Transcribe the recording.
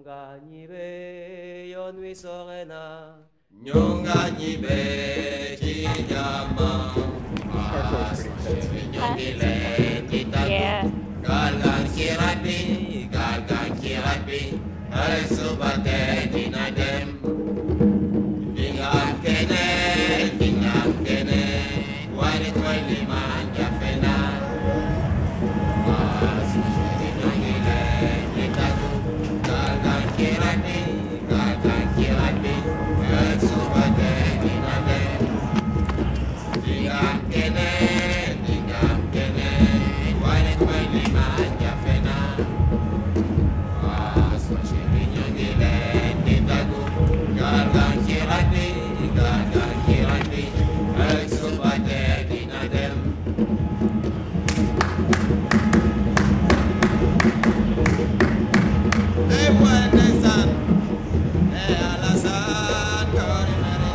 Nyonga nibe yonwi sorena. Nyonga nibe Galgan galgan. Ay subate. God, God,